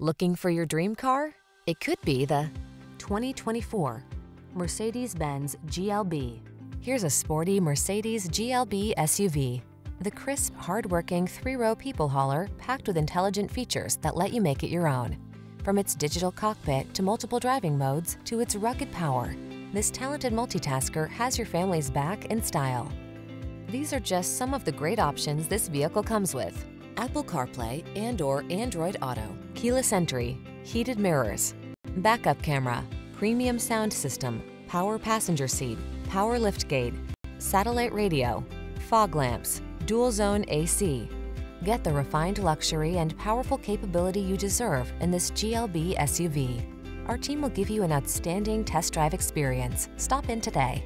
Looking for your dream car? It could be the 2024 Mercedes-Benz GLB. Here's a sporty Mercedes GLB SUV. The crisp, hard-working three-row people hauler packed with intelligent features that let you make it your own. From its digital cockpit to multiple driving modes to its rugged power, this talented multitasker has your family's back in style. These are just some of the great options this vehicle comes with. Apple CarPlay and or Android Auto, keyless entry, heated mirrors, backup camera, premium sound system, power passenger seat, power liftgate, satellite radio, fog lamps, dual zone AC. Get the refined luxury and powerful capability you deserve in this GLB SUV. Our team will give you an outstanding test drive experience. Stop in today.